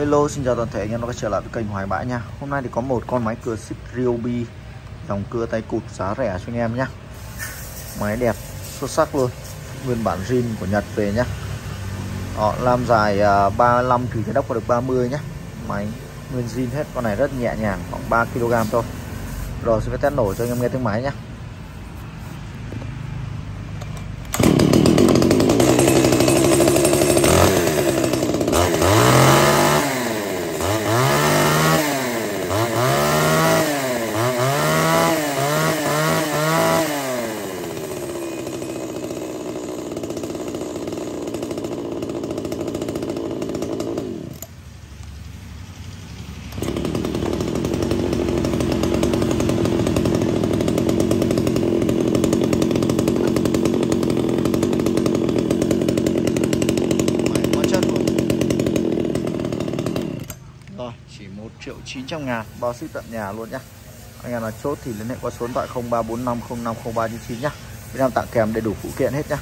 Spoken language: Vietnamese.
Hello, xin chào toàn thể anh em đã quay trở lại với kênh Hoài Bãi nha. Hôm nay thì có một con máy cưa xích Ryobi. Dòng cưa tay cụt giá rẻ cho anh em nhé Máy đẹp, xuất sắc luôn. Nguyên bản zin của Nhật về nhá. Họ Làm dài 35 thì cái đốc có được 30 nhé Máy nguyên zin hết, Con này rất nhẹ nhàng, khoảng 3kg thôi. Rồi sẽ test nổ cho anh em nghe tiếng máy nhé Rồi, chỉ 1 triệu 900 ngàn. Bao ship tận nhà luôn nhá. Anh em là chốt thì liên hệ qua số điện thoại 0345050399 nhá. Việt Nam tặng kèm đầy đủ phụ kiện hết nhá.